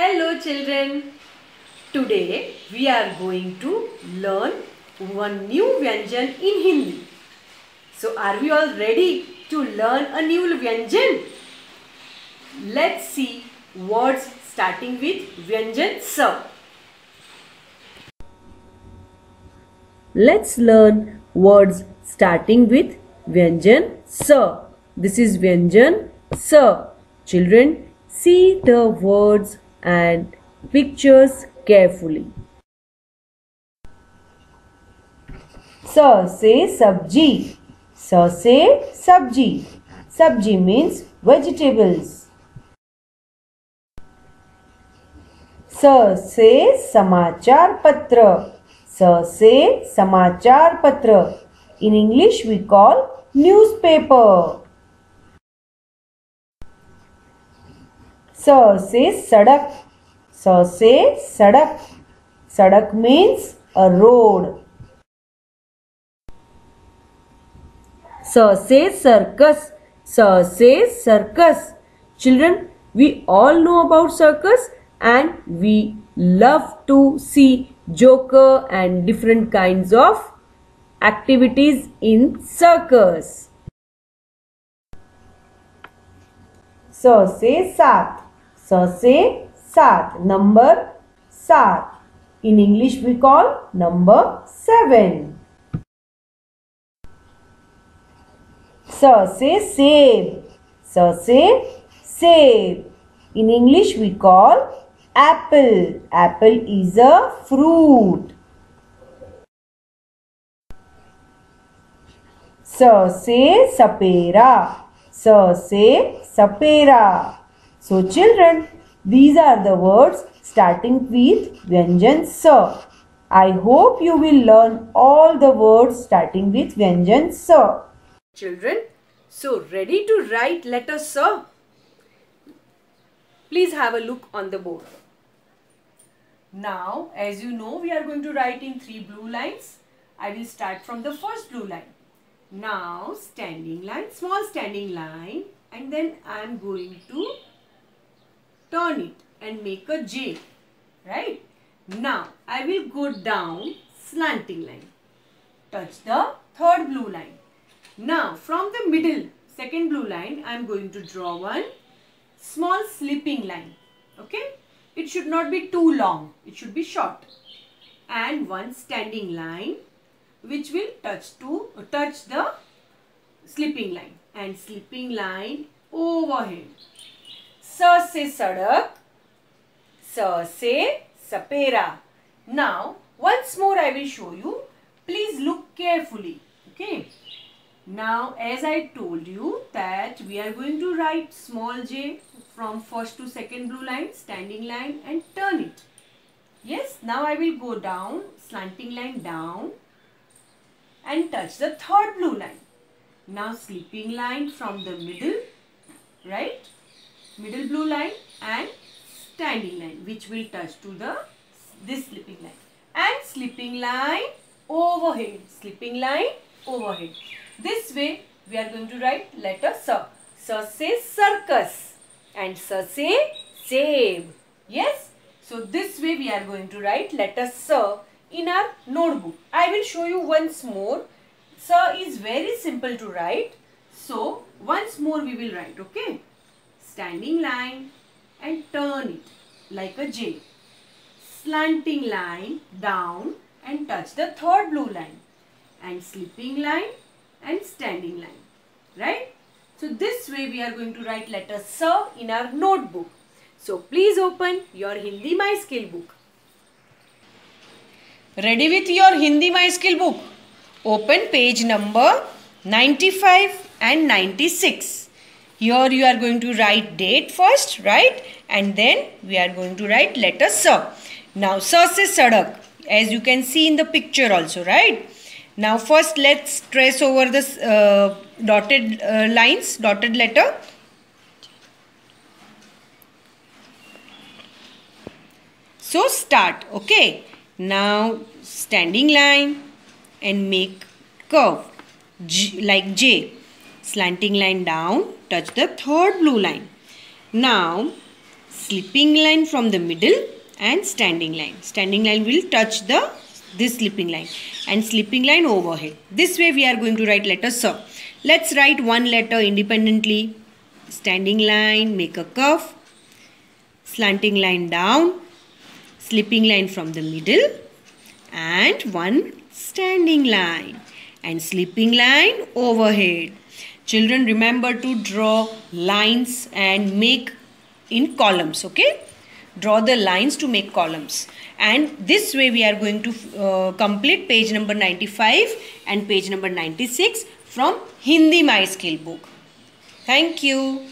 Hello children. Today we are going to learn one new Vyanjan in Hindi. So are we all ready to learn a new Vyanjan? Let's see words starting with Vyanjan Sa. Let's learn words starting with Vyanjan Sa. This is Vyanjan Sa. Children, see the words and pictures carefully. स से सब्जी स से सब्जी सब्जी means vegetables स से समाचार पत्र स से समाचार पत्र in english we call newspaper So say sadak. So say sadak. Sadak means a road. So say circus. So say circus. Children, we all know about circus and we love to see joker and different kinds of activities in circus. So say sat. स से सात number सात in English we call number seven स से सेब स से सेब in English we call Apple Apple is a fruit स से सपेरा स से sapera. So children, these are the words starting with Vyanjan Sa. I hope you will learn all the words starting with Vyanjan Sa. Children, so ready to write letter Sa? Please have a look on the board. Now, as you know, we are going to write in three blue lines. I will start from the first blue line. Now, standing line, small standing line and then I am going to turn it and make a J. Right? Now, I will go down slanting line. Touch the third blue line. Now, from the middle, second blue line, I am going to draw one small slipping line. Okay? It should not be too long. It should be short. And one standing line which will touch to touch the slipping line and slipping line over overhead. स से sadak, sa se sapera. Now, once more I will show you. Please look carefully. Okay. Now, as I told you that we are going to write small j from first to second blue line, standing line and turn it. Yes, now I will go down, slanting line down and touch the third blue line. Now sleeping line from the middle, right? Middle blue line and standing line which will touch to the this slipping line. And slipping line overhead. Slipping line overhead. This way we are going to write letter S. S say circus and S say save. Yes? So this way we are going to write letter S in our notebook. I will show you once more Sir is very simple to write. So, once more we will write, okay? Standing line and turn it like a J. Slanting line down and touch the third blue line. And slipping line and standing line. Right? So, this way we are going to write letter Sir in our notebook. So, please open your Hindi My Skill book. Ready with your Hindi My Skill book? Open page number 95 and 96. Here you are going to write date first, right? And then we are going to write letter S. Now, S is Sadak. As you can see in the picture also, right? Now, first let's trace over the uh, dotted uh, lines, dotted letter. So, start. Okay. Now, standing line and make curve G, like J. Slanting line down, touch the third blue line. Now, slipping line from the middle and standing line. Standing line will touch the this slipping line and slipping line overhead. This way we are going to write letter sir. Let's write one letter independently. Standing line make a curve. Slanting line down slipping line from the middle and one standing line and slipping line overhead children remember to draw lines and make in columns okay draw the lines to make columns and this way we are going to uh, complete page number 95 and page number 96 from Hindi My Skill book. Thank you.